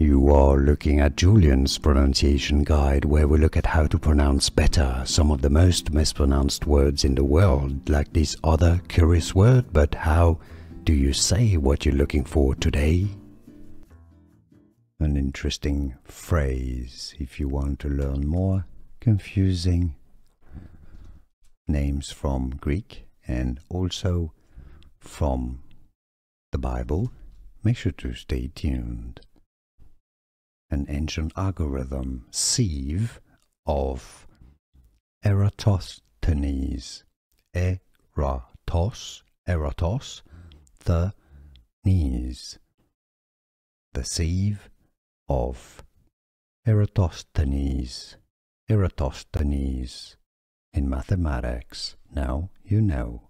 You are looking at Julien's pronunciation guide, where we look at how to pronounce better some of the most mispronounced words in the world, like this other curious word. But how do you say what you're looking for today? An interesting phrase if you want to learn more confusing names from Greek and also from the Bible. Make sure to stay tuned ancient algorithm sieve of Eratosthenes. Eratos, Eratos, the knees. The sieve of Eratosthenes. Eratosthenes. In mathematics, now you know.